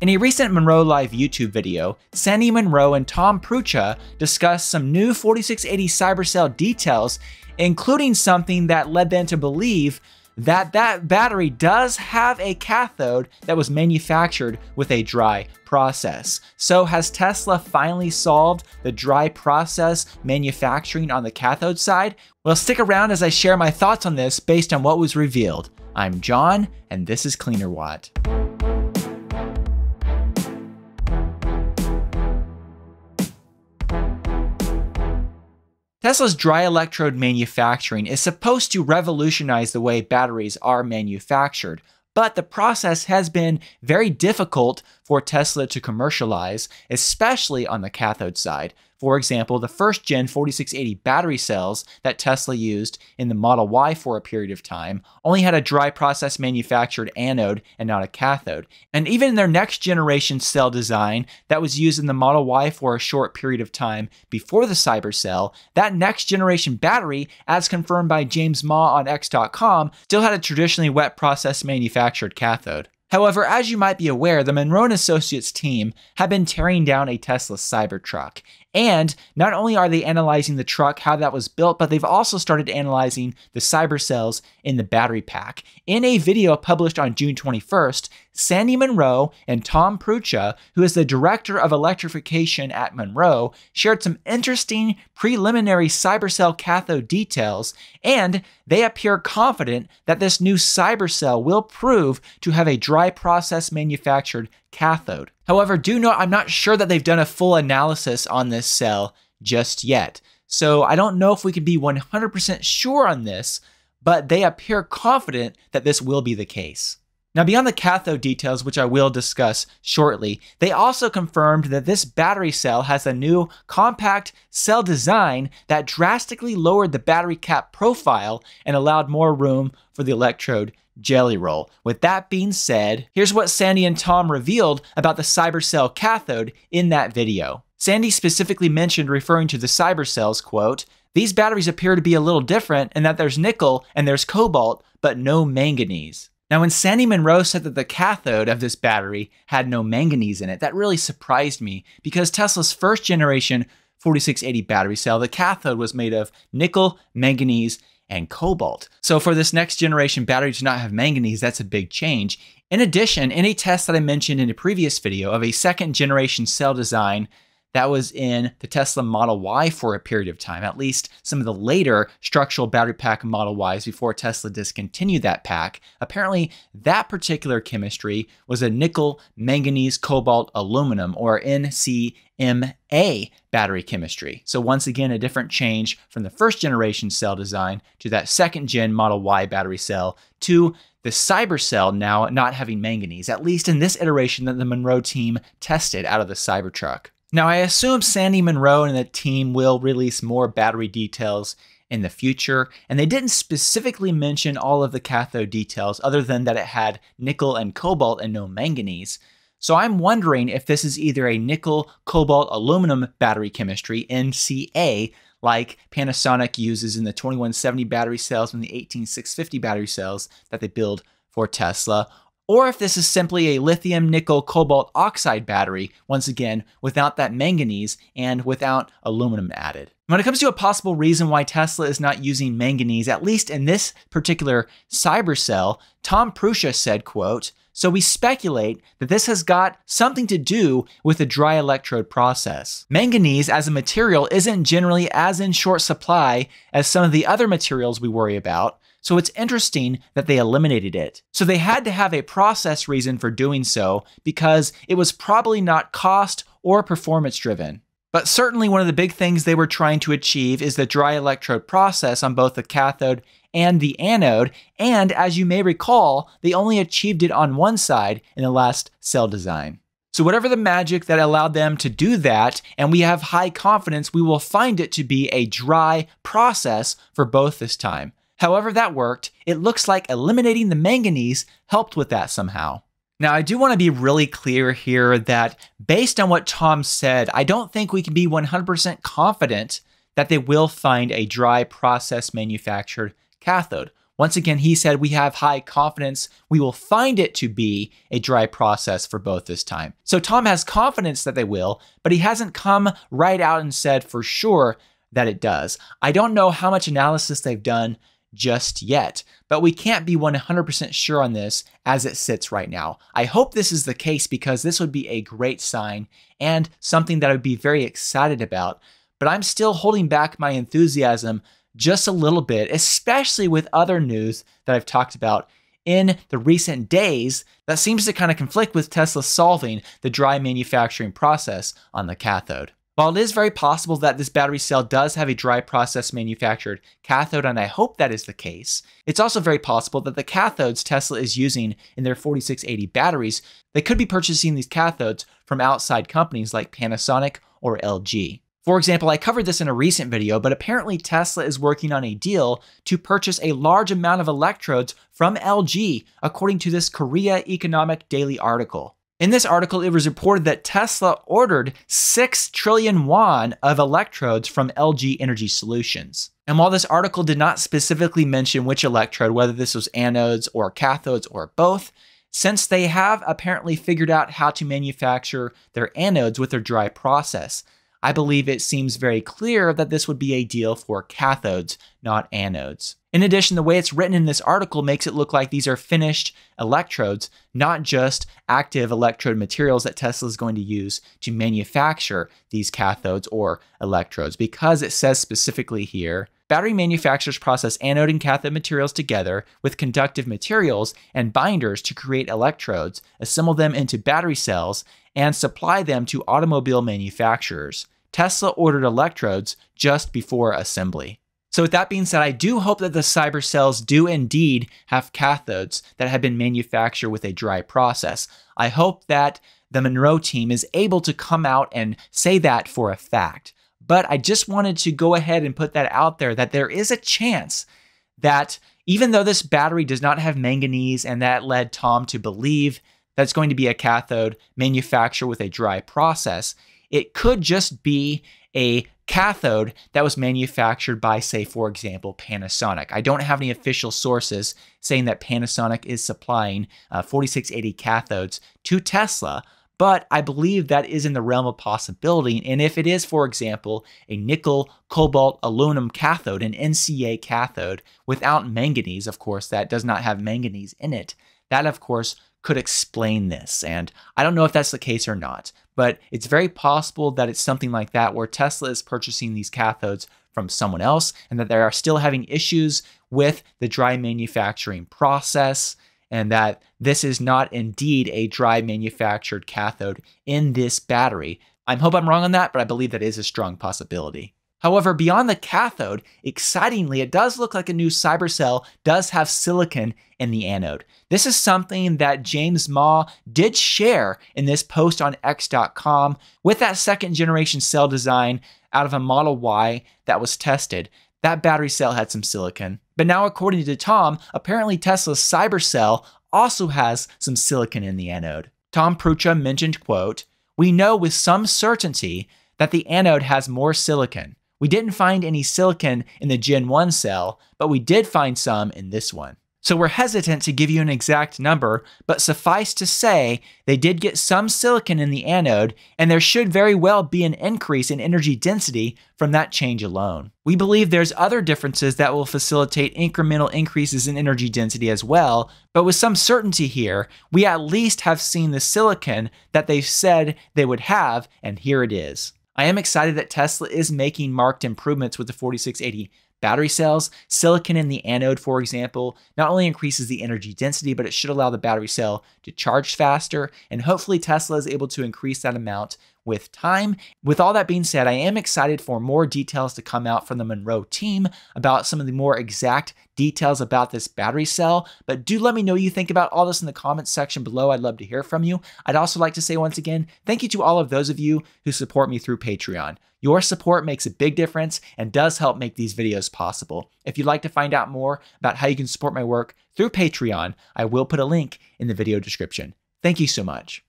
In a recent Munro Live YouTube video, Sandy Munro and Tom Prucha discussed some new 4680 Cybercell details, including something that led them to believe that that battery does have a cathode that was manufactured with a dry process. So has Tesla finally solved the dry process manufacturing on the cathode side? Well, stick around as I share my thoughts on this based on what was revealed. I'm John, and this is Cleaner Tesla's dry electrode manufacturing is supposed to revolutionize the way batteries are manufactured, but the process has been very difficult for Tesla to commercialize, especially on the cathode side. For example, the first gen 4680 battery cells that Tesla used in the Model Y for a period of time only had a dry process manufactured anode and not a cathode. And even in their next generation cell design that was used in the Model Y for a short period of time before the Cybercell, that next generation battery, as confirmed by James Ma on X.com, still had a traditionally wet process manufactured cathode. However, as you might be aware, the Munro and Associates team had been tearing down a Tesla Cybertruck, and not only are they analyzing the truck, how that was built, but they've also started analyzing the cyber cells in the battery pack. In a video published on June 21st, Sandy Munro and Tom Prucha, who is the director of electrification at Munro, shared some interesting preliminary cyber cell cathode details, and they appear confident that this new cyber cell will prove to have a dry process manufactured cathode. However, do note I'm not sure that they've done a full analysis on this cell just yet. So I don't know if we can be 100% sure on this, but they appear confident that this will be the case. Now, beyond the cathode details, which I will discuss shortly, they also confirmed that this battery cell has a new compact cell design that drastically lowered the battery cap profile and allowed more room for the electrode jelly roll. With that being said, here's what Sandy and Tom revealed about the Cybercell cathode in that video. Sandy specifically mentioned referring to the Cybercells, quote, these batteries appear to be a little different in that there's nickel and there's cobalt, but no manganese. Now, when Sandy Munro said that the cathode of this battery had no manganese in it, that really surprised me because Tesla's first generation 4680 battery cell, the cathode was made of nickel, manganese, and cobalt. So for this next generation battery to not have manganese, that's a big change. In addition, in a test that I mentioned in a previous video of a second generation cell design that was in the Tesla Model Y for a period of time, at least some of the later structural battery pack Model Ys before Tesla discontinued that pack. Apparently, that particular chemistry was a nickel, manganese, cobalt, aluminum, or NCMA battery chemistry. So, once again, a different change from the first generation cell design to that second gen Model Y battery cell to the Cybercell now not having manganese, at least in this iteration that the Munro team tested out of the Cybertruck. Now, I assume Sandy Munro and the team will release more battery details in the future, and they didn't specifically mention all of the cathode details other than that it had nickel and cobalt and no manganese. So I'm wondering if this is either a nickel cobalt aluminum battery chemistry, NCA, like Panasonic uses in the 2170 battery cells and the 18650 battery cells that they build for Tesla, or if this is simply a lithium nickel cobalt oxide battery, once again, without that manganese and without aluminum added. When it comes to a possible reason why Tesla is not using manganese, at least in this particular cybercell, Tom Prucha said, quote, so we speculate that this has got something to do with the dry electrode process. Manganese as a material isn't generally as in short supply as some of the other materials we worry about, so it's interesting that they eliminated it. So they had to have a process reason for doing so because it was probably not cost or performance driven. But certainly one of the big things they were trying to achieve is the dry electrode process on both the cathode and the anode, and as you may recall, they only achieved it on one side in the last cell design. So, whatever the magic that allowed them to do that, and we have high confidence we will find it to be a dry process for both this time. However, that worked, it looks like eliminating the manganese helped with that somehow. Now, I do want to be really clear here that based on what Tom said, I don't think we can be 100% confident that they will find a dry process manufactured cathode. Once again, he said we have high confidence we will find it to be a dry process for both this time. So Tom has confidence that they will, but he hasn't come right out and said for sure that it does. I don't know how much analysis they've done just yet, but we can't be 100% sure on this as it sits right now. I hope this is the case because this would be a great sign and something that I would be very excited about, but I'm still holding back my enthusiasm just a little bit, especially with other news that I've talked about in the recent days that seems to kind of conflict with Tesla solving the dry manufacturing process on the cathode. While it is very possible that this battery cell does have a dry process manufactured cathode, and I hope that is the case, it's also very possible that the cathodes Tesla is using in their 4680 batteries, they could be purchasing these cathodes from outside companies like Panasonic or LG. For example, I covered this in a recent video, but apparently Tesla is working on a deal to purchase a large amount of electrodes from LG, according to this Korea Economic Daily article. In this article, it was reported that Tesla ordered 6 trillion won of electrodes from LG Energy Solutions. And while this article did not specifically mention which electrode, whether this was anodes or cathodes or both, since they have apparently figured out how to manufacture their anodes with their dry process, I believe it seems very clear that this would be a deal for cathodes, not anodes. In addition, the way it's written in this article makes it look like these are finished electrodes, not just active electrode materials that Tesla is going to use to manufacture these cathodes or electrodes, because it says specifically here battery manufacturers process anode and cathode materials together with conductive materials and binders to create electrodes, assemble them into battery cells, and supply them to automobile manufacturers. Tesla ordered electrodes just before assembly. So with that being said, I do hope that the cyber cells do indeed have cathodes that have been manufactured with a dry process. I hope that the Munro team is able to come out and say that for a fact. But I just wanted to go ahead and put that out there that there is a chance that even though this battery does not have manganese and that led Tom to believe that's going to be a cathode manufactured with a dry process, it could just be a cathode that was manufactured by, say, for example, Panasonic. I don't have any official sources saying that Panasonic is supplying uh, 4680 cathodes to Tesla, but I believe that is in the realm of possibility. And if it is, for example, a nickel, cobalt, aluminum cathode, an NCA cathode without manganese, of course, that does not have manganese in it, that, of course, could explain this. And I don't know if that's the case or not, but it's very possible that it's something like that where Tesla is purchasing these cathodes from someone else and that they are still having issues with the dry manufacturing process and that this is not indeed a dry manufactured cathode in this battery. I hope I'm wrong on that, but I believe that is a strong possibility. However, beyond the cathode, excitingly, it does look like a new cybercell does have silicon in the anode. This is something that James Ma did share in this post on X.com with that second generation cell design out of a Model Y that was tested. That battery cell had some silicon. But now, according to Tom, apparently Tesla's cybercell also has some silicon in the anode. Tom Prucha mentioned, quote, We know with some certainty that the anode has more silicon. We didn't find any silicon in the Gen 1 cell, but we did find some in this one. So we're hesitant to give you an exact number, but suffice to say, they did get some silicon in the anode, and there should very well be an increase in energy density from that change alone. We believe there's other differences that will facilitate incremental increases in energy density as well, but with some certainty here, we at least have seen the silicon that they said they would have, and here it is. I am excited that Tesla is making marked improvements with the 4680 battery cells. Silicon in the anode, for example, not only increases the energy density, but it should allow the battery cell to charge faster. And hopefully, Tesla is able to increase that amount with time. With all that being said, I am excited for more details to come out from the Munro team about some of the more exact details about this battery cell. But do let me know what you think about all this in the comments section below. I'd love to hear from you. I'd also like to say once again, thank you to all of those of you who support me through Patreon. Your support makes a big difference and does help make these videos possible. If you'd like to find out more about how you can support my work through Patreon, I will put a link in the video description. Thank you so much.